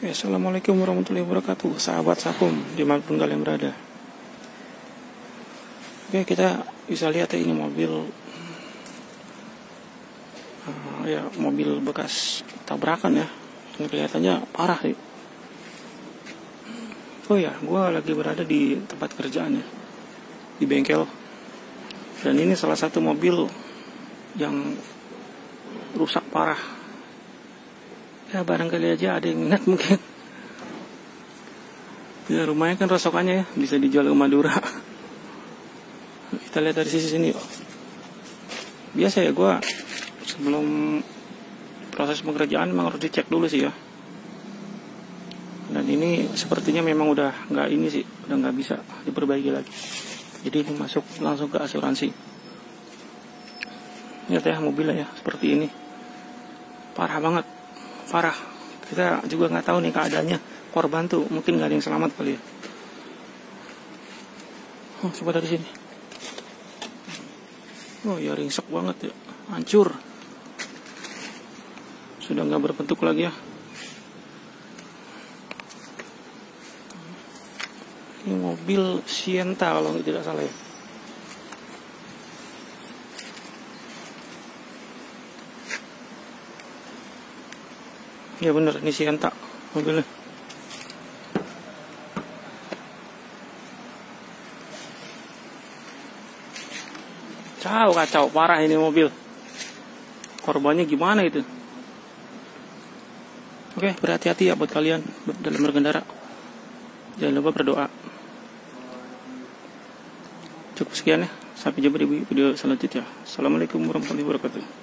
Assalamualaikum warahmatullahi wabarakatuh. Sahabat Sakum di mana pun kalian berada. Oke kita bisa lihat ya ini mobil uh, Ya mobil bekas tabrakan ya. Ini kelihatannya parah sih. Oh ya gue lagi berada di tempat kerjaan ya Di bengkel. Dan ini salah satu mobil Yang rusak parah ya barangkali aja ada yang minat mungkin. Ya rumahnya kan rosokannya ya bisa dijual ke Madura. Kita lihat dari sisi sini. Biasa ya gue sebelum proses pengerjaan memang harus dicek dulu sih ya. Dan ini sepertinya memang udah nggak ini sih udah nggak bisa diperbaiki lagi. Jadi ini masuk langsung ke asuransi. Lihat ya mobilnya ya seperti ini. Parah banget parah. Kita juga nggak tahu nih keadaannya. Korban tuh mungkin nggak ada yang selamat kali ya. Oh coba dari sini. Oh ya ringsek banget ya. Hancur. Sudah nggak berbentuk lagi ya. Ini mobil Sienta kalau tidak salah ya Ya bener, ini si entak mobilnya. Kacau, kacau, parah ini mobil. Korbannya gimana itu? Oke, berhati-hati ya buat kalian dalam berkendara. Jangan lupa berdoa. Cukup sekian ya. Sampai jumpa di video selanjutnya. Assalamualaikum warahmatullahi wabarakatuh.